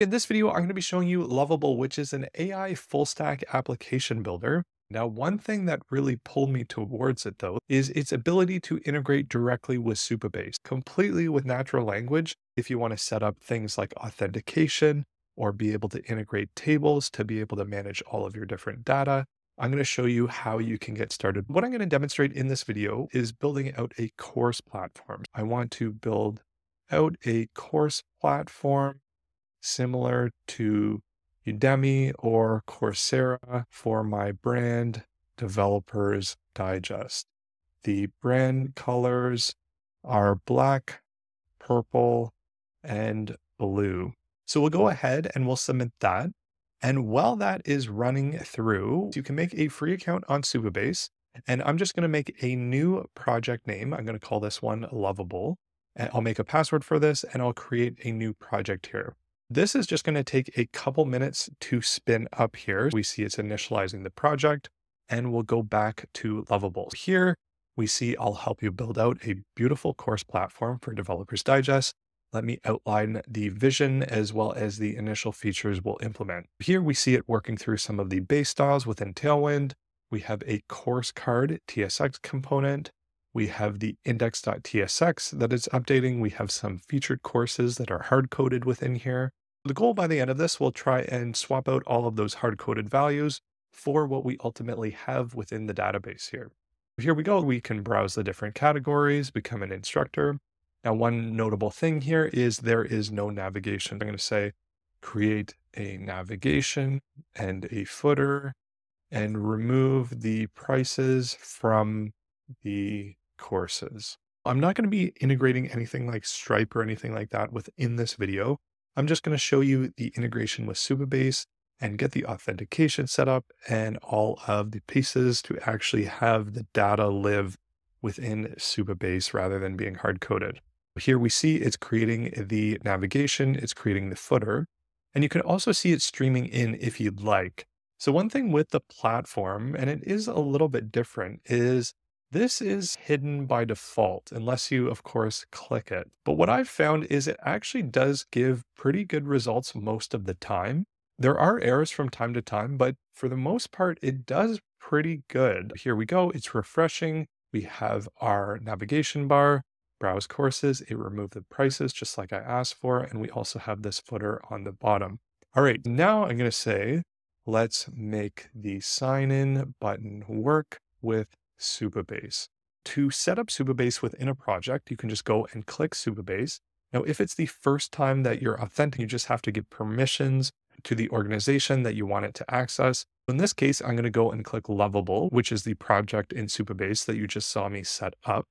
In this video, I'm going to be showing you Lovable, which is an AI full stack application builder. Now, one thing that really pulled me towards it though, is its ability to integrate directly with Supabase, completely with natural language. If you want to set up things like authentication or be able to integrate tables to be able to manage all of your different data, I'm going to show you how you can get started. What I'm going to demonstrate in this video is building out a course platform. I want to build out a course platform similar to Udemy or Coursera for my brand developers digest. The brand colors are black, purple, and blue. So we'll go ahead and we'll submit that. And while that is running through, you can make a free account on Supabase. And I'm just going to make a new project name. I'm going to call this one Lovable. And I'll make a password for this and I'll create a new project here. This is just going to take a couple minutes to spin up here. We see it's initializing the project and we'll go back to Lovable. Here we see I'll help you build out a beautiful course platform for Developers Digest. Let me outline the vision as well as the initial features we'll implement. Here we see it working through some of the base styles within Tailwind. We have a course card TSX component. We have the index.tsx that is updating. We have some featured courses that are hard coded within here. The goal by the end of this, we'll try and swap out all of those hard-coded values for what we ultimately have within the database here. Here we go. We can browse the different categories, become an instructor. Now, one notable thing here is there is no navigation. I'm going to say create a navigation and a footer and remove the prices from the courses. I'm not going to be integrating anything like Stripe or anything like that within this video. I'm just going to show you the integration with Supabase and get the authentication set up and all of the pieces to actually have the data live within Supabase rather than being hard coded. Here we see it's creating the navigation, it's creating the footer, and you can also see it streaming in if you'd like. So one thing with the platform, and it is a little bit different, is this is hidden by default, unless you, of course, click it. But what I've found is it actually does give pretty good results most of the time. There are errors from time to time, but for the most part, it does pretty good. Here we go. It's refreshing. We have our navigation bar, browse courses. It removed the prices just like I asked for. And we also have this footer on the bottom. All right, now I'm going to say, let's make the sign in button work with Supabase. To set up Supabase within a project, you can just go and click Supabase. Now, if it's the first time that you're authentic, you just have to give permissions to the organization that you want it to access. In this case, I'm going to go and click Lovable, which is the project in Supabase that you just saw me set up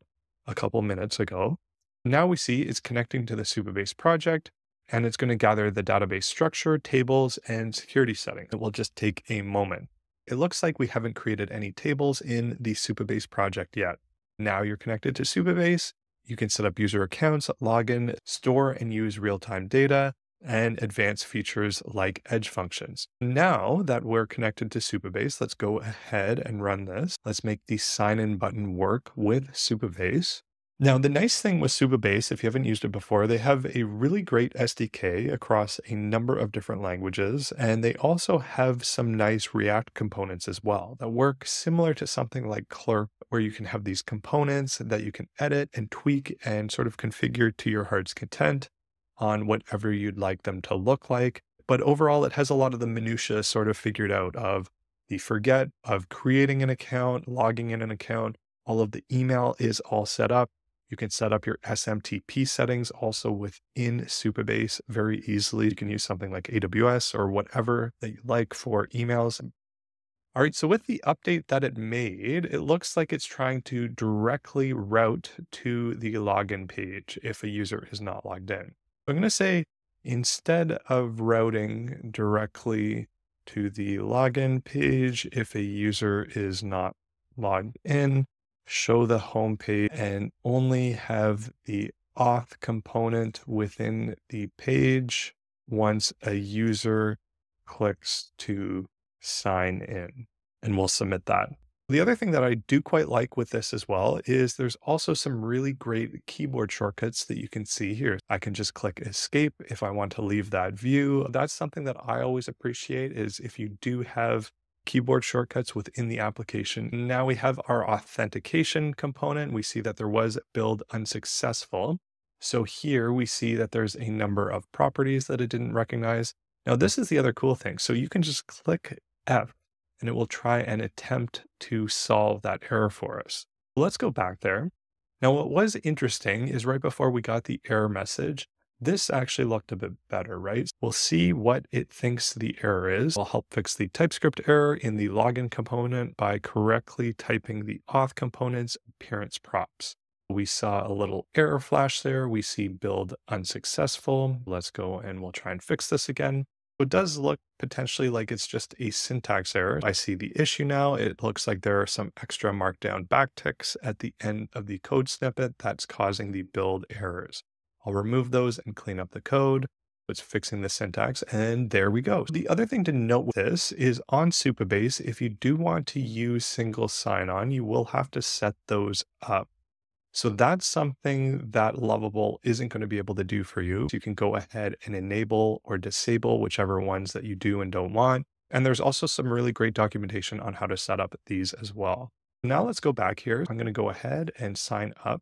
a couple minutes ago. Now we see it's connecting to the Supabase project, and it's going to gather the database structure, tables, and security settings. It will just take a moment. It looks like we haven't created any tables in the Supabase project yet. Now you're connected to Supabase. You can set up user accounts, login, store and use real-time data, and advanced features like edge functions. Now that we're connected to Supabase, let's go ahead and run this. Let's make the sign in button work with Supabase. Now, the nice thing with Supabase, if you haven't used it before, they have a really great SDK across a number of different languages, and they also have some nice React components as well that work similar to something like Clerk, where you can have these components that you can edit and tweak and sort of configure to your heart's content on whatever you'd like them to look like. But overall, it has a lot of the minutiae sort of figured out of the forget of creating an account, logging in an account, all of the email is all set up you can set up your SMTP settings also within Supabase very easily. You can use something like AWS or whatever that you like for emails. All right, so with the update that it made, it looks like it's trying to directly route to the login page if a user is not logged in. I'm going to say instead of routing directly to the login page if a user is not logged in, show the home page and only have the auth component within the page once a user clicks to sign in and we'll submit that. The other thing that I do quite like with this as well is there's also some really great keyboard shortcuts that you can see here. I can just click escape if I want to leave that view. That's something that I always appreciate is if you do have keyboard shortcuts within the application. Now we have our authentication component. We see that there was build unsuccessful. So here we see that there's a number of properties that it didn't recognize. Now this is the other cool thing. So you can just click F and it will try and attempt to solve that error for us. Let's go back there. Now, what was interesting is right before we got the error message, this actually looked a bit better, right? We'll see what it thinks the error is. We'll help fix the TypeScript error in the login component by correctly typing the auth component's appearance props. We saw a little error flash there. We see build unsuccessful. Let's go and we'll try and fix this again. It does look potentially like it's just a syntax error. I see the issue now. It looks like there are some extra markdown backticks at the end of the code snippet that's causing the build errors. I'll remove those and clean up the code. It's fixing the syntax, and there we go. The other thing to note with this is on Supabase, if you do want to use single sign-on, you will have to set those up. So that's something that Lovable isn't going to be able to do for you. So you can go ahead and enable or disable whichever ones that you do and don't want. And there's also some really great documentation on how to set up these as well. Now let's go back here. I'm going to go ahead and sign up.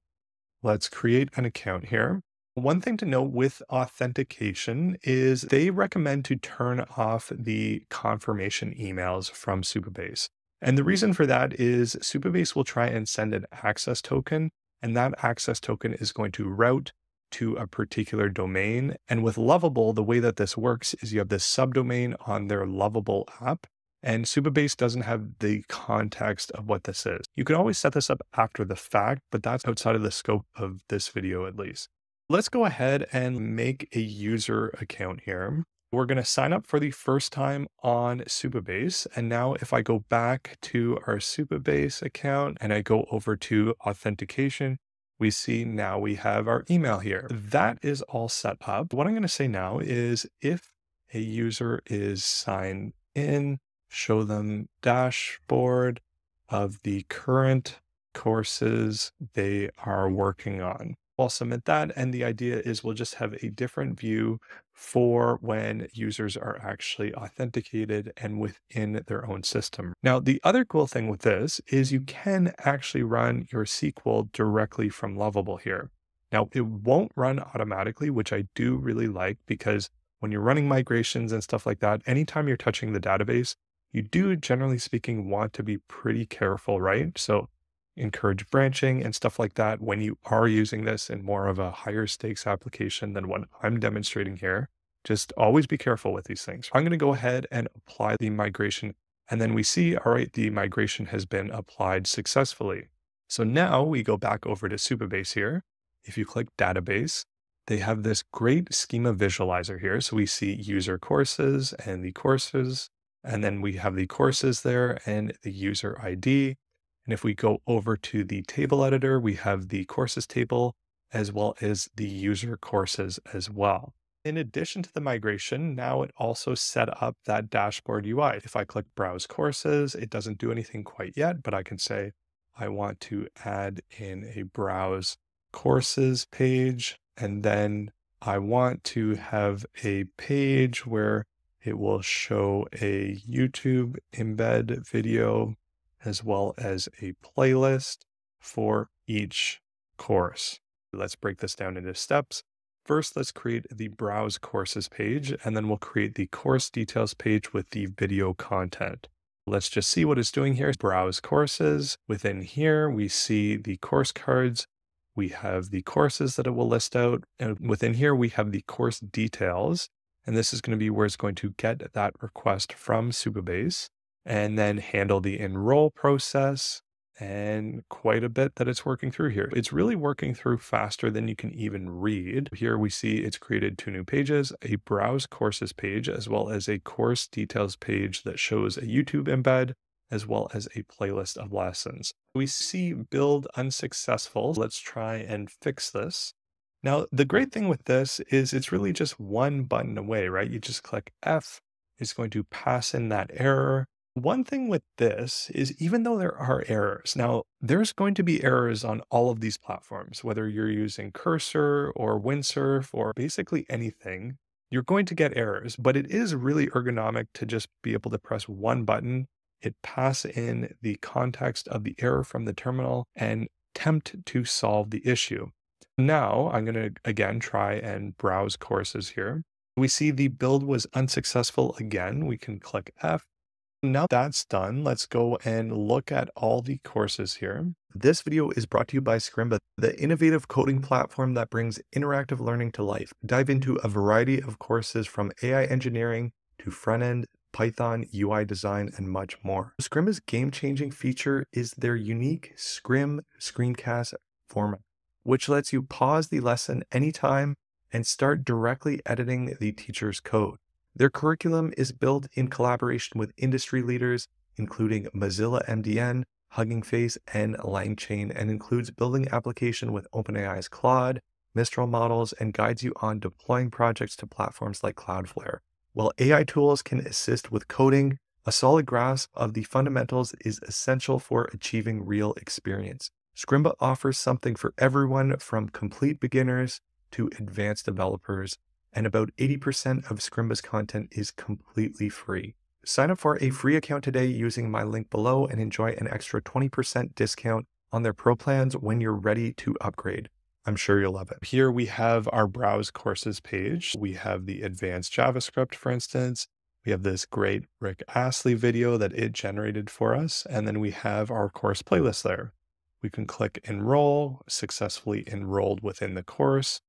Let's create an account here. One thing to note with authentication is they recommend to turn off the confirmation emails from Supabase. And the reason for that is Supabase will try and send an access token and that access token is going to route to a particular domain. And with Lovable, the way that this works is you have this subdomain on their Lovable app, and Supabase doesn't have the context of what this is. You can always set this up after the fact, but that's outside of the scope of this video at least. Let's go ahead and make a user account here. We're going to sign up for the first time on Supabase. And now if I go back to our Supabase account and I go over to authentication, we see now we have our email here. That is all set up. What I'm going to say now is if a user is signed in, show them dashboard of the current courses they are working on. I'll submit that. And the idea is we'll just have a different view for when users are actually authenticated and within their own system. Now, the other cool thing with this is you can actually run your SQL directly from Lovable here. Now, it won't run automatically, which I do really like because when you're running migrations and stuff like that, anytime you're touching the database, you do generally speaking want to be pretty careful, right? So encourage branching and stuff like that when you are using this in more of a higher stakes application than what I'm demonstrating here. Just always be careful with these things. I'm going to go ahead and apply the migration. And then we see, all right, the migration has been applied successfully. So now we go back over to Supabase here. If you click database, they have this great schema visualizer here. So we see user courses and the courses, and then we have the courses there and the user ID. And if we go over to the table editor, we have the courses table as well as the user courses as well. In addition to the migration, now it also set up that dashboard UI. If I click browse courses, it doesn't do anything quite yet, but I can say I want to add in a browse courses page, and then I want to have a page where it will show a YouTube embed video as well as a playlist for each course. Let's break this down into steps. First, let's create the browse courses page, and then we'll create the course details page with the video content. Let's just see what it's doing here. Browse courses. Within here, we see the course cards. We have the courses that it will list out. And within here, we have the course details. And this is going to be where it's going to get that request from Supabase and then handle the enroll process and quite a bit that it's working through here. It's really working through faster than you can even read. Here we see it's created two new pages, a browse courses page, as well as a course details page that shows a YouTube embed, as well as a playlist of lessons. We see build unsuccessful. Let's try and fix this. Now, the great thing with this is it's really just one button away, right? You just click F, it's going to pass in that error One thing with this is even though there are errors, now there's going to be errors on all of these platforms, whether you're using Cursor or Windsurf or basically anything, you're going to get errors, but it is really ergonomic to just be able to press one button, it pass in the context of the error from the terminal and attempt to solve the issue. Now I'm going to again try and browse courses here. We see the build was unsuccessful again. We can click F. Now that's done, let's go and look at all the courses here. This video is brought to you by Scrimba, the innovative coding platform that brings interactive learning to life. Dive into a variety of courses from AI engineering to front-end, Python, UI design, and much more. Scrimba's game-changing feature is their unique Scrim screencast format, which lets you pause the lesson anytime and start directly editing the teacher's code. Their curriculum is built in collaboration with industry leaders, including Mozilla MDN, Hugging Face, and LangChain, and includes building application with OpenAI's Claude, Mistral models, and guides you on deploying projects to platforms like Cloudflare. While AI tools can assist with coding, a solid grasp of the fundamentals is essential for achieving real experience. Scrimba offers something for everyone from complete beginners to advanced developers, and about 80% of Scrimba's content is completely free. Sign up for a free account today using my link below and enjoy an extra 20% discount on their pro plans when you're ready to upgrade. I'm sure you'll love it. Here we have our browse courses page. We have the advanced JavaScript, for instance. We have this great Rick Astley video that it generated for us. And then we have our course playlist there. We can click enroll, successfully enrolled within the course.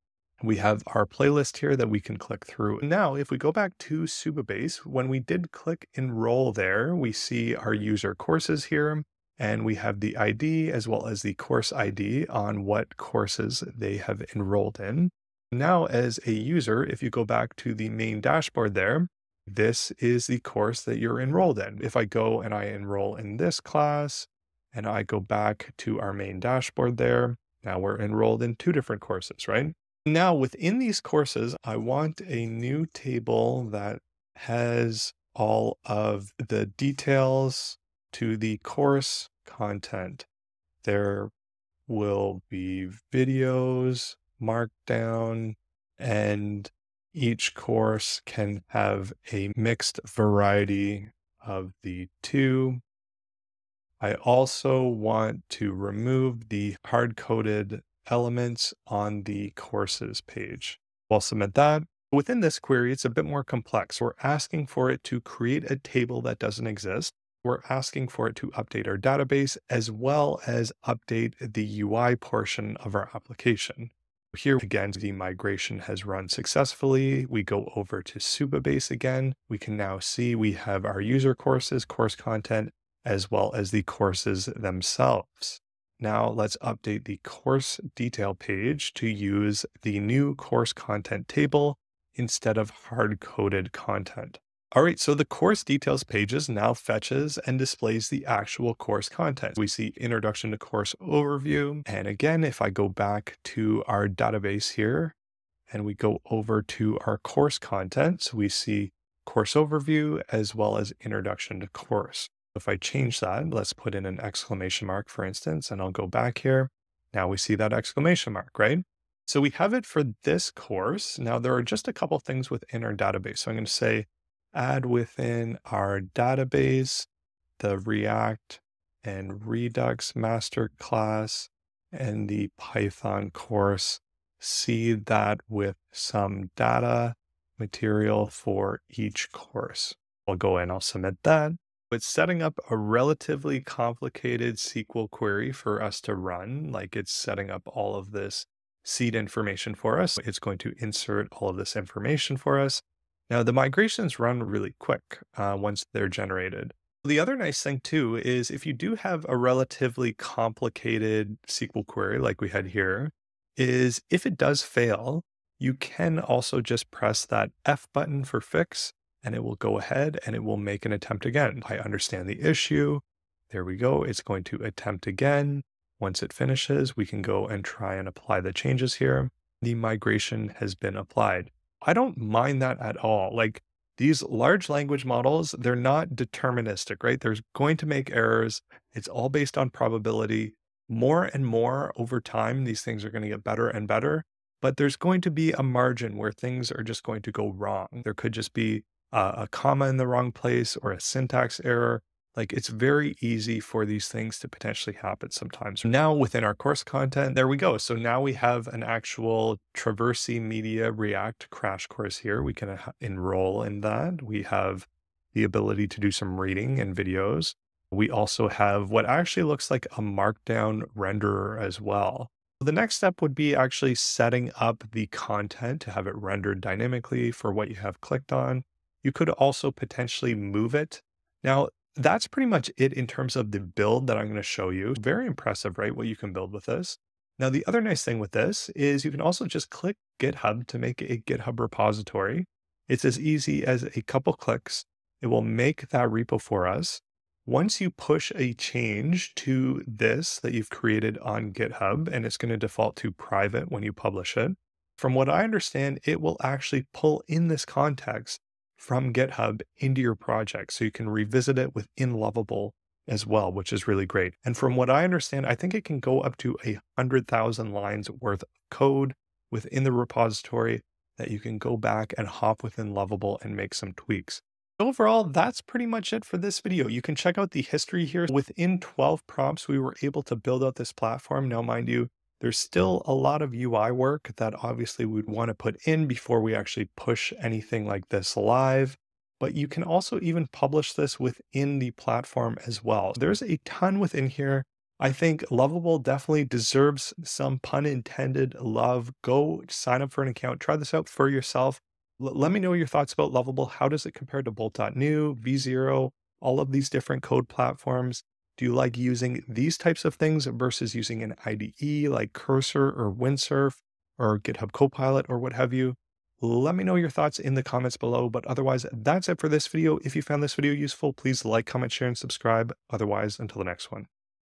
We have our playlist here that we can click through. Now, if we go back to Supabase, when we did click enroll there, we see our user courses here and we have the ID as well as the course ID on what courses they have enrolled in. Now, as a user, if you go back to the main dashboard there, this is the course that you're enrolled in. If I go and I enroll in this class and I go back to our main dashboard there, now we're enrolled in two different courses, right? Now, within these courses, I want a new table that has all of the details to the course content. There will be videos marked down, and each course can have a mixed variety of the two. I also want to remove the hard coded elements on the courses page. We'll submit that. Within this query, it's a bit more complex. We're asking for it to create a table that doesn't exist we're asking for it to update our database as well as update the UI portion of our application. Here again, the migration has run successfully. We go over to Supabase again. We can now see we have our user courses, course content, as well as the courses themselves. Now let's update the course detail page to use the new course content table instead of hard-coded content. All right, so the course details pages now fetches and displays the actual course content. We see introduction to course overview. And again, if I go back to our database here and we go over to our course content, so we see course overview as well as introduction to course. If I change that, let's put in an exclamation mark, for instance, and I'll go back here. Now we see that exclamation mark, right? So we have it for this course. Now there are just a couple things within our database. So I'm going to say add within our database the React and Redux master class and the Python course, See that with some data material for each course. I'll go in, I'll submit that. It's setting up a relatively complicated SQL query for us to run, like it's setting up all of this seed information for us. It's going to insert all of this information for us. Now, the migrations run really quick uh, once they're generated. The other nice thing too is if you do have a relatively complicated SQL query like we had here, is if it does fail, you can also just press that F button for fix and it will go ahead and it will make an attempt again. I understand the issue. There we go. It's going to attempt again. Once it finishes, we can go and try and apply the changes here. The migration has been applied. I don't mind that at all. Like these large language models, they're not deterministic, right? They're going to make errors. It's all based on probability. More and more over time, these things are going to get better and better. But there's going to be a margin where things are just going to go wrong. There could just be a, a comma in the wrong place or a syntax error. Like it's very easy for these things to potentially happen sometimes. Now within our course content, there we go. So now we have an actual Traversy Media React crash course here. We can uh, enroll in that. We have the ability to do some reading and videos. We also have what actually looks like a markdown renderer as well. The next step would be actually setting up the content to have it rendered dynamically for what you have clicked on. You could also potentially move it. Now, that's pretty much it in terms of the build that I'm going to show you. Very impressive, right? What you can build with this. Now, the other nice thing with this is you can also just click GitHub to make a GitHub repository. It's as easy as a couple clicks. It will make that repo for us. Once you push a change to this that you've created on GitHub, and it's going to default to private when you publish it, from what I understand, it will actually pull in this context from GitHub into your project. So you can revisit it within Lovable as well, which is really great. And from what I understand, I think it can go up to a hundred thousand lines worth of code within the repository that you can go back and hop within Lovable and make some tweaks. Overall, that's pretty much it for this video. You can check out the history here. Within 12 prompts, we were able to build out this platform. Now, mind you, there's still a lot of UI work that obviously we'd want to put in before we actually push anything like this live. But you can also even publish this within the platform as well. There's a ton within here. I think Lovable definitely deserves some pun intended love. Go sign up for an account, try this out for yourself. L- let me know your thoughts about Lovable. How does it compare to Bolt.new, V0, all of these different code platforms? Do you like using these types of things versus using an IDE like Cursor or Windsurf or GitHub Copilot or what have you? Let me know your thoughts in the comments below. But otherwise, that's it for this video. If you found this video useful, please like, comment, share, and subscribe. Otherwise, until the next one.